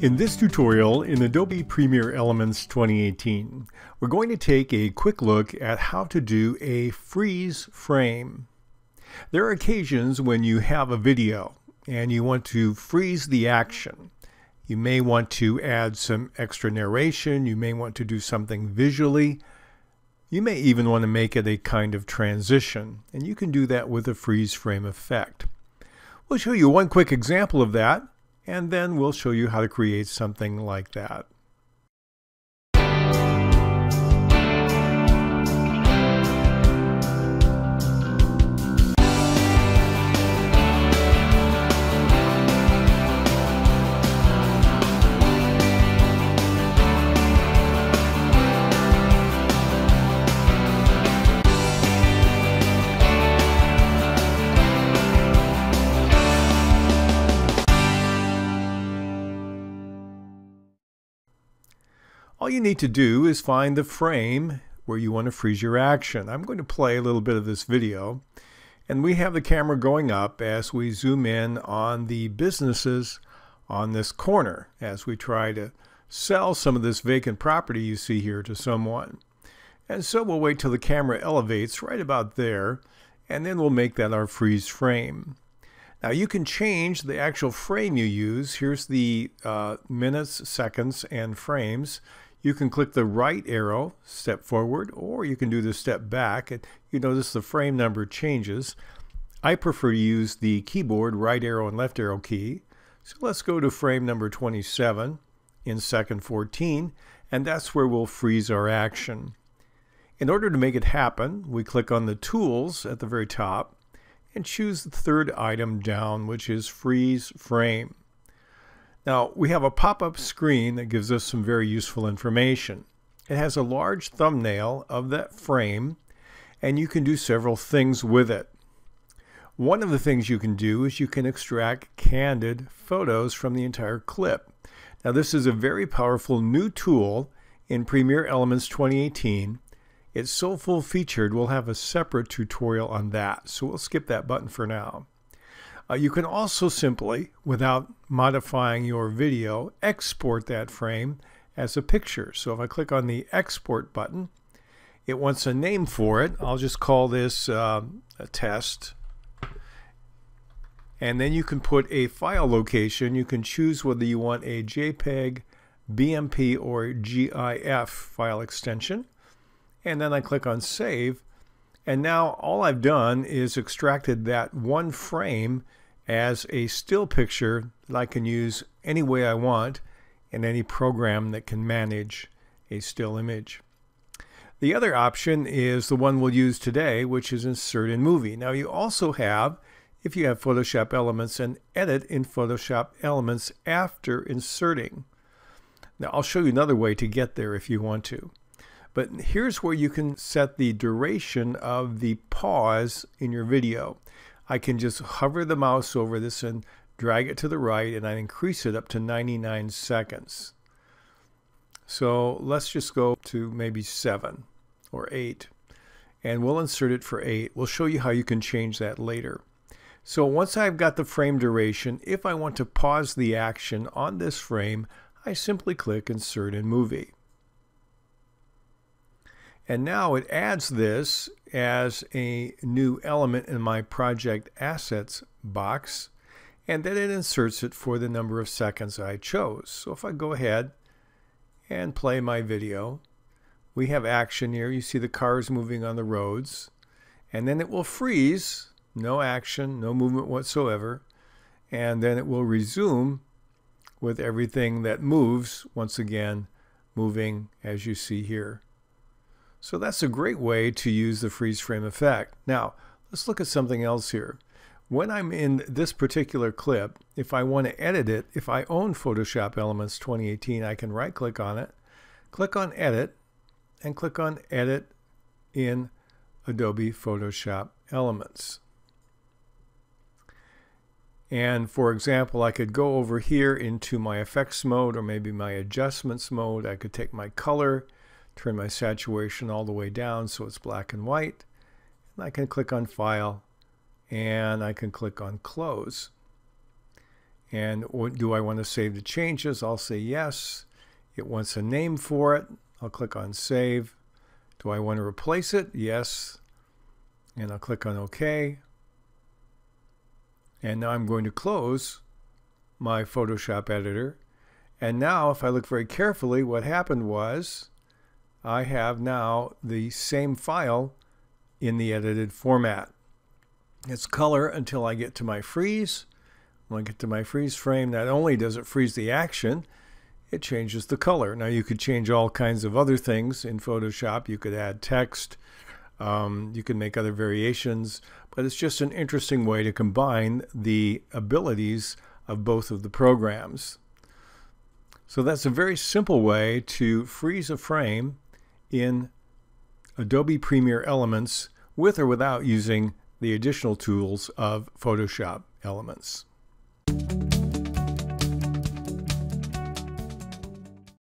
In this tutorial in Adobe Premiere Elements 2018, we're going to take a quick look at how to do a freeze frame. There are occasions when you have a video and you want to freeze the action. You may want to add some extra narration, you may want to do something visually, you may even want to make it a kind of transition, and you can do that with a freeze frame effect. We'll show you one quick example of that and then we'll show you how to create something like that. All you need to do is find the frame where you want to freeze your action. I'm going to play a little bit of this video and we have the camera going up as we zoom in on the businesses on this corner as we try to sell some of this vacant property you see here to someone. And so we'll wait till the camera elevates right about there and then we'll make that our freeze frame. Now you can change the actual frame you use. Here's the uh, minutes, seconds, and frames. You can click the right arrow, step forward, or you can do the step back. And you notice the frame number changes. I prefer to use the keyboard right arrow and left arrow key. So let's go to frame number 27 in second 14, and that's where we'll freeze our action. In order to make it happen, we click on the tools at the very top and choose the third item down, which is freeze frame. Now, we have a pop-up screen that gives us some very useful information. It has a large thumbnail of that frame, and you can do several things with it. One of the things you can do is you can extract candid photos from the entire clip. Now, this is a very powerful new tool in Premiere Elements 2018. It's so full-featured, we'll have a separate tutorial on that, so we'll skip that button for now. Uh, you can also simply, without modifying your video, export that frame as a picture. So if I click on the export button, it wants a name for it. I'll just call this uh, a test. And then you can put a file location. You can choose whether you want a JPEG, BMP, or GIF file extension. And then I click on save. And now all I've done is extracted that one frame as a still picture that I can use any way I want in any program that can manage a still image. The other option is the one we'll use today, which is Insert in Movie. Now you also have, if you have Photoshop Elements, an Edit in Photoshop Elements after inserting. Now I'll show you another way to get there if you want to. But here's where you can set the duration of the pause in your video. I can just hover the mouse over this and drag it to the right and I increase it up to 99 seconds. So let's just go to maybe 7 or 8 and we'll insert it for 8. We'll show you how you can change that later. So once I've got the frame duration, if I want to pause the action on this frame, I simply click Insert in Movie. And now it adds this as a new element in my project assets box and then it inserts it for the number of seconds I chose. So if I go ahead and play my video, we have action here. You see the cars moving on the roads and then it will freeze, no action, no movement whatsoever, and then it will resume with everything that moves, once again, moving as you see here. So that's a great way to use the freeze frame effect. Now, let's look at something else here. When I'm in this particular clip, if I want to edit it, if I own Photoshop Elements 2018, I can right click on it, click on Edit, and click on Edit in Adobe Photoshop Elements. And for example, I could go over here into my effects mode or maybe my adjustments mode. I could take my color, turn my saturation all the way down so it's black and white. And I can click on File and I can click on Close. And do I want to save the changes? I'll say yes. It wants a name for it. I'll click on save. Do I want to replace it? Yes. And I'll click on OK. And now I'm going to close my Photoshop editor. And now if I look very carefully, what happened was I have now the same file in the edited format. It's color until I get to my freeze. When I get to my freeze frame, not only does it freeze the action, it changes the color. Now you could change all kinds of other things in Photoshop. You could add text, um, you can make other variations, but it's just an interesting way to combine the abilities of both of the programs. So that's a very simple way to freeze a frame in Adobe Premiere Elements with or without using the additional tools of Photoshop Elements.